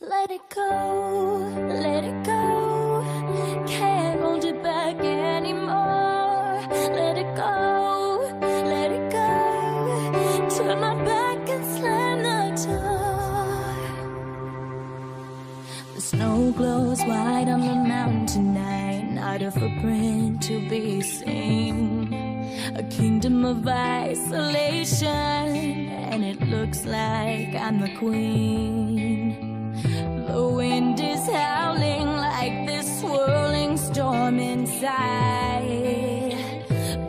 Let it go, let it go. Can't hold it back anymore. Let it go, let it go. Turn my back and slam the door. The snow glows white on the mountain tonight. Not a footprint to be seen. A kingdom of isolation, and it looks like I'm the queen. The wind is howling like this swirling storm inside.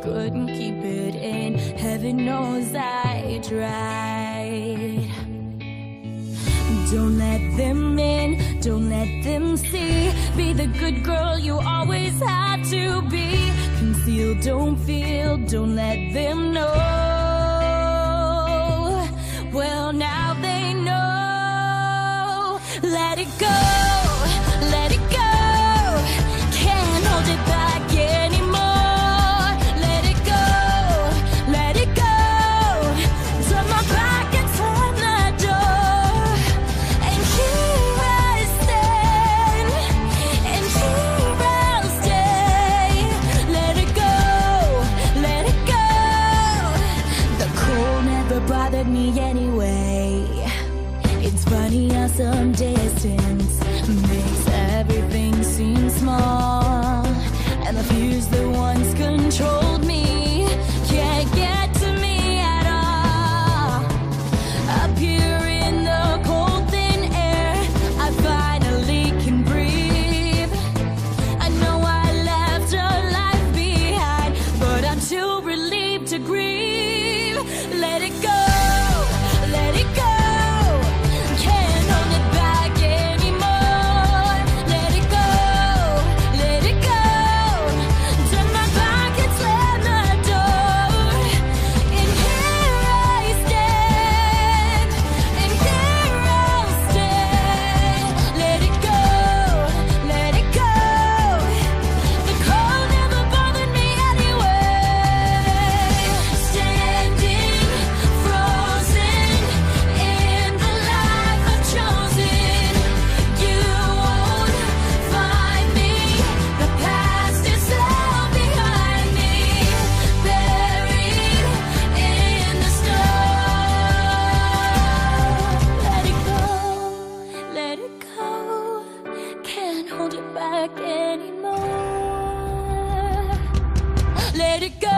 Couldn't keep it in, heaven knows I tried. Don't let them in, don't let them see. Be the good girl you always had to be. Conceal, don't feel, don't let them know. Bothered me anyway. It's funny how some distance makes everything seem small. And the fears that once controlled me can't get to me at all. Up here in the cold, thin air, I finally can breathe. I know I left a life behind, but I'm too relieved to grieve. let it go.